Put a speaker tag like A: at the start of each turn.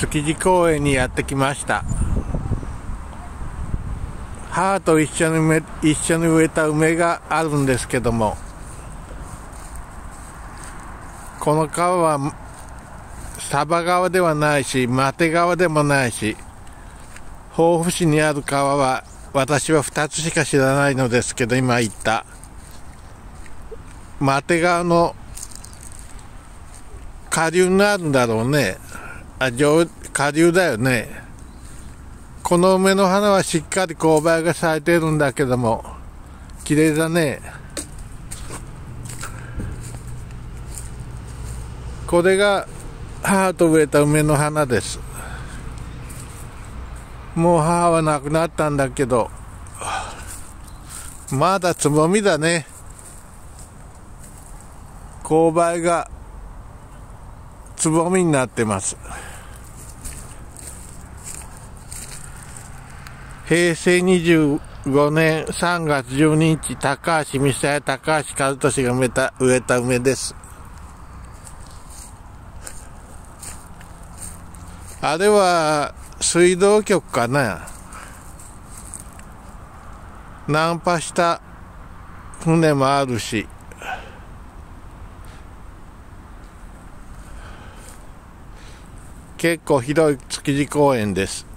A: 築地公園にやってきました。母と一緒に一緒に植えた梅があるんですけどもこの川はサバ川ではないしマテ川でもないし豊富市にある川は私は2つしか知らないのですけど今言った。マテ川の下流になるんだろうね。あ上下流だよね。この梅の花はしっかり勾配が咲いてるんだけども綺麗だね。これが母と植えた梅の花です。もう母は亡くなったんだけどまだつぼみだね。勾配がつぼみになってます。平成25年3月12日高橋美沙や高橋和俊が植えた植えた梅です。あれは水道局かな。ナンパした船もあるし。結構広い築地公園です。